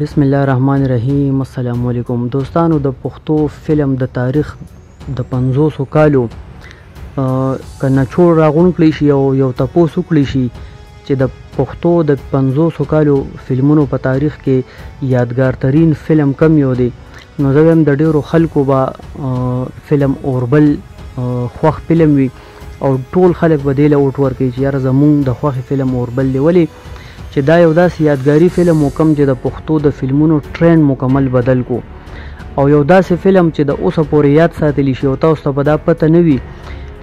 بسم الله الرحمن الرحیم السلام علیکم دوستانو د پښتو فلم د تاریخ د 500 کالو که نچوړ راغون کړی شي او یو تپوس وکړی شي چې د پښتو د 50 کالو فلمونو په تاریخ کې یادګار ترین فلم کم یو دی نو زه هم د ډیرو خلکو با فلم اوربل خوخ فلم وی او ټول خلک به دله اوټ ورکړي چې یاره زمونږ د خوخي فلم اوربل دی ولی چې دا یو داسې یادګاري فلم و کوم چې د پښتو د فلمونو ټرینډ مکمل بدل کو او یو داسې فلم چې د اوسه پورې یاد ساتلی شي او تاسو ته به دا پته نه وي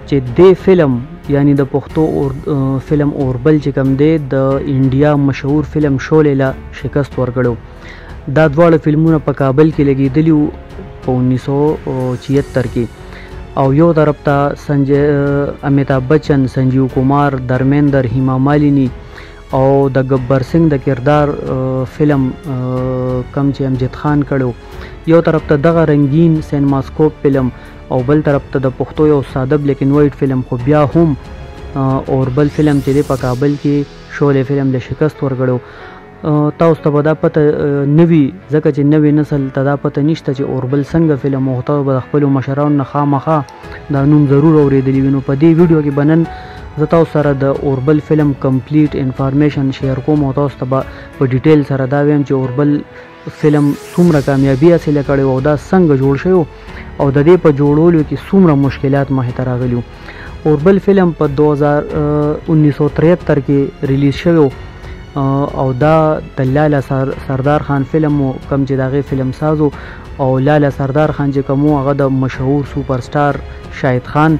چې دې فلم یعنی د پښتو اور فلم اوربل چې کوم دی د انډیا مشهور فلم شولې لا شکست ورکړو دا دواړه فلمونه په کابل کې لګېدلي وو په 1976 کې او یو طرف ته سنجه امیتاب بچن سنجیو کومار درمندر هیما مالینی او د ګبر سنګ د کردار فلم کم چې امجد خان کړو یو طرف ته دغه رنگین سینماسکوپ فلم او بل طرف ته د پښتو یو ساده بلیک اینډ وایټ فلم خو بیا هم اور بل فلم چې په کابل کې شولې فلم له شکست ورګړو تاسو ته به دا پته نوي ځکه چې نوي نسل ته دا پته نشته چې اوربل څنګه فلم او تاسو به خپل مشرانو نه خامخا دا نوم ضرور اوریدلی وي نو په دې ویډیو کې به نن زه تاسو سره د اوربل فلم کمپلیټ انفارمیشن شیر کوم او تاسو ته به په ډیټیل سره دا ویم چې اوربل فلم څومره کامیابی حاصله کړې او دا څنګه جوړ شوی او د دې په جوړولو کې څومره مشکلات مخې ته راغلي اوربل فلم په 1973 کې ریلیز شوی او دا د لالا سردار خان فلم کوم چې داغه فلم سازو او لالا سردار خان چې کوم هغه د مشهور سوپر سټار شاهد خان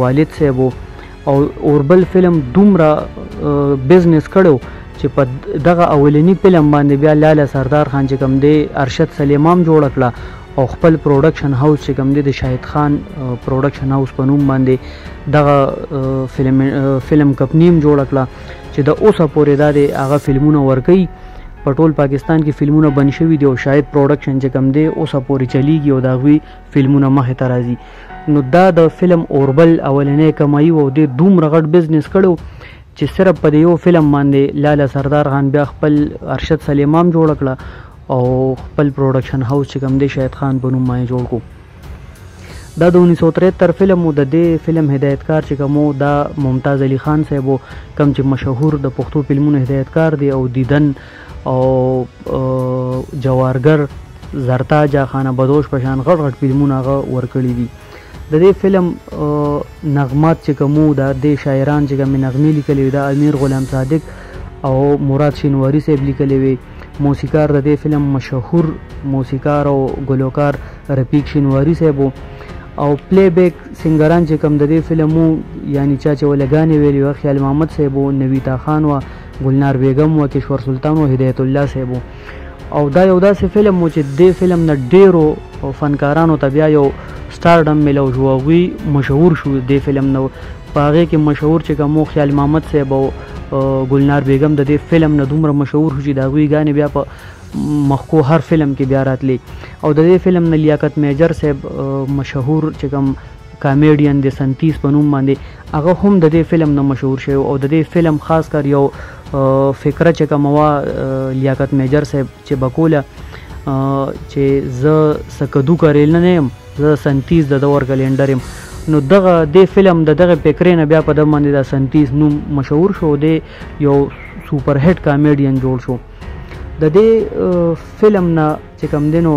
والد صاحب او اوربل فلم دومره بزنس کړو چې په دغه اولنی فلم باندې بیا لاله سردار خان چې کوم دی ارشد سلیمام جوړ کړه او خپل پروډکشن هاوس چې کوم دی د شاهد خان پروډکشن هاوس په نوم باندې دغه فلم فلم کمپنی جوړ کړه چې د اوسه پورې دا د هغه فلمونه ورکي په ټول پاکستان کې فلمونه بند شوي دي او شاید پروډکشن چې کم دی اوسه پورې چلیږي او د هغوی فلمونه مخې ته راځي نو دا د فلم اوربل اولنې کمایي او د دومره غټ بزنس کړو چې صرف په یو فلم باندې لالا سردار خان بیا خپل ارشد سلیمام جوړ کړه او خپل پروډکشن هاوس چې کم دی شاید خان په نوم باندې جوړ کړو دا د انیس اوترهتر فلم و، د دې فلم هدایتکار چې کوم و، دا ممتاز علي خان صاحب و، کوم چې مشهور د پښتو فلمونو هدایتکار دی او دیدن او جوارګر، زرتاجه، خانه بدوش په شان غټ غټ فلمونه هغه ورکړي دي. د دې فلم نغمات چې کوم و، د دې شاعران چې کومې نغمې لیکلې وې، دا امیر غلام صادق او مراد شینواري صاحب لیکلې وې. موسیقار د دې فلم مشهور موسیقار او ګلوکار رفیق شینواری صاحب او پلی بیک سنگران چې کوم د دې فلمو یعنی چا چې ولګانې ویلی و خیال محمد صاحب او نویتا خان و ګلنار بیګم و کشور سلطان او هدایت الله صاحب او دا یو داسې فلم و چې دې فلم نه ډیرو فنکارانو ته بیا یو سټارډم ملو شو هغوی مشهور شو دې فلم نو په هغې کې مشهور چې کوم خیال محمد صاحب او ګلنار بیګم د دې فلم نه دومره مشهور شو چې د هغوی ګانې بیا په مخکو هر فلم کې بیا راتلی او د دې فلم نه لیاقت میجر صاحب مشهور چې کوم کامیډین د سنتیز په نوم باندې هغه هم د دې فلم نه مشهور شوی او د دې فلم خاص کر یو فکره چې کوم وا لیاقت میجر صاحب چې بکوله چې زه سکدو کریل نه یم زه سنتیز د دور کلینډر یم نو دغه دې فلم د دغه فکرې نه بیا په دمه باندې د سنتیز نوم مشهور شو دی یو سوپر هټ کامیډین جوړ شو د دې فلم نه چې کوم دینو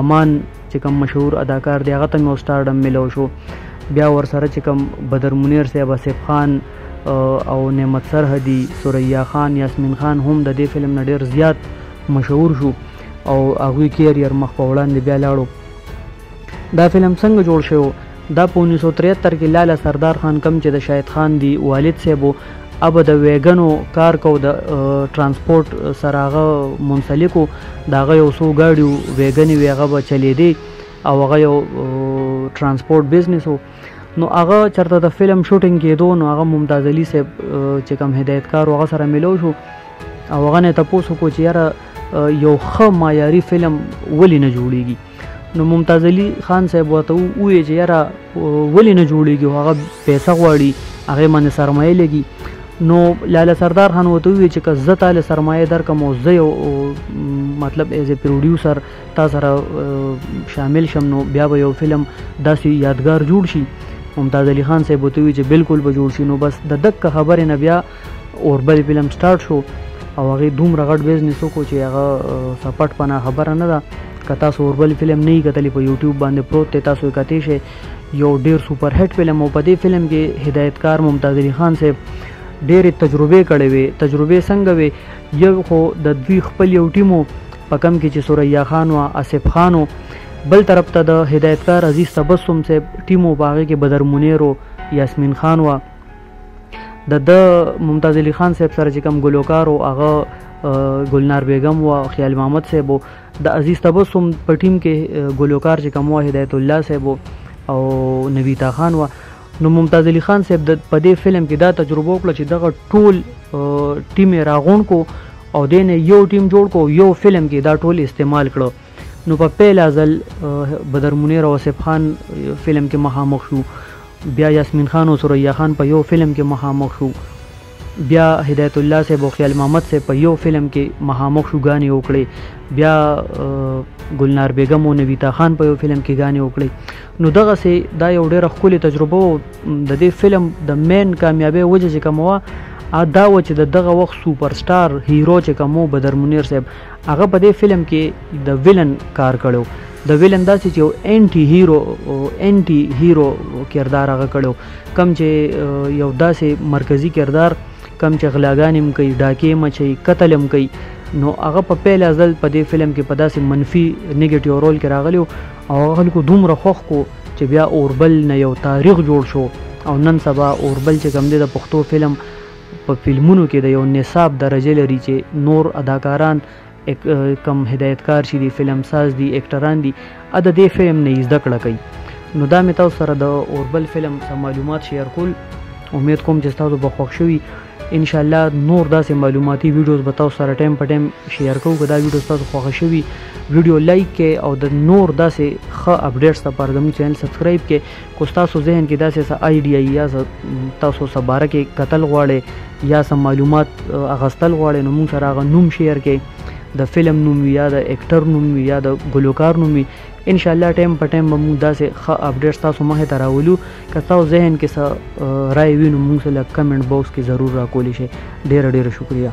امان چې کوم مشهور اداکار دی هغه ته مې استادم ملو شو بیا ور سره چې کوم بدر منیر صاحب اسف خان او نعمت سرحدي ثریا خان یاسمین خان هم د دې فلم نه ډیر زیات مشهور شو او هغوی کیریئر مخ په وړاندې بیا لاړو دا فلم څنګه جوړ شو دا په 1973 کې لالا سردار خان کم چې د شاهد خان دی والد صاحب اب د ویګنو کار کو د ترانسپورت سره هغه منسلکو دا غي اوسو گاډیو ویګنی ویغه به چلی دی او هغه یو ترانسپورت بزنس وو نو هغه چرته د فلم شوټینګ کېدو نو هغه ممتاز علي صاحب چې کوم هدایتکار هغه سره ملو شو او هغه نه تاسو کو چې یاره یو ښه معیاري فلم ولې نه جوړیږي نو ممتاز علي خان صاحب ورته وویل چې یاره ولې نه جوړیږي هغه پیسې غواړي هغه باندې سرمایه لګي نو لاله سردار خان وته وی چې که زه تاله سرمایه درکم او زه یو مطلب ایز ا پروډوسر تا سره شامل شم نو بیا به یو فلم داسې یادګار جوړ شي ممتاز علي خان صاحب وته وی چې بالکل به جوړ شي نو بس د دک خبرې نه بیا اوربل فلم سٹارټ شو او هغه دومره غټ بزنس وکړو چې هغه سپټ پنا خبره نه ده که تاسو اوربل فلم نه کتلی په یوټیوب باندې پروت دی تاسو یې کتی شئ یو ډیر سپر هټ فلم او په دې فلم کې هدایتکار ممتاز علي خان صاحب ډېرې تجربې کړې وې تجربې څنګه وې یو خو د دوی خپل یو ټیم و په کم کې چې ثریا خان و اصف خان و بل طرف ته د هدایتکار عزیز تبسم صاحب ټیم و په هغې کې بدر منیر و یاسمین خان و د د ممتاز علي خان صاحب سره چې کوم ګلوکار او هغه ګلنار بیگم او خیال محمد صاحب د عزیز تبسم په ټیم کې ګلوکار چې کوم هدایت الله صاحب او نویتا خان و نو ممتاز علي خان صاحب د په دې فلم کې دا تجربه وکړه چې دغه ټول ټیم راغون کو او دین یو ټیم جوړ کو یو فلم کې دا ټول استعمال کړو نو په پيل ازل بدر منير او اصف خان يو فلم کې مخامخ شو بيا ياسمين خان او ثريا خان په يو فلم کې مخامخ شو بيا هدايت الله صاحب او خيال محمد صاحب په يو فلم کې مخامخ شو غانې وکړي بيا ګلنار بیگم او نویتا خان په یو فلم کې غانې وکړي نو دغه سي دا یو ډیره خولي تجربه او د دې فلم د مین کامیابی وجه چې کومه دا و چې دغه وخت سوپر سټار هیرو چې کومو بدر منیر صاحب هغه په دې فلم کې د ویلن کار کړو د ویلن داسې چې یو انټي هیرو انټي هیرو کردار هغه کړو کم چې یو داسې مرکزی کردار کم چې غلاګان هم کوي ډاکې مچي قتل هم کوي نو هغه په پیل ازل په دې فلم کې په داسې منفي نیگیټیو رول کې راغلی او خلکو دومره خوښ کو چې بیا اوربل نه یو تاریخ جوړ شو او نن سبا اوربل چې کوم دی د پښتو فلم په فلمونو کې د یو نصاب درجه لري چې نور اداکاران کم هدایتکار چې دی فلم ساز دی اکټران دی ا د دې فلم نه زده کړه کوي نو دا مې تاسو سره د اوربل فلم سم معلومات شیر کول امید کوم چې تاسو به خوښ شوي ان شاء الله نور داسې معلوماتي ویډیوز به تاسو سره ټایم په ټایم شیر کوو که دا ویډیو تاسو خوښه شوي ویډیو لایک کې او د نور داسې ښه اپډیټس لپاره زموږ چینل سبسکرایب کې که ستاسو ذهن کې داسې څه آیډیا یا تاسو څه باره کې کتل غواړئ یا څه معلومات اغستل غواړئ نو موږ سره هغه نوم شیر کړئ د فلم نوم وي یا د اکټر نوم وي یا د ګلوکار نوم وي ان شاء الله ټایم په ټایم به موږ داسې ښه اپډیټ تاسو مخې ته راولو که تاسو ذهن کې څه رائے وي نو موږ سره کمنټ باکس کې ضرور راکولی شئ ډېره ډېره شکریه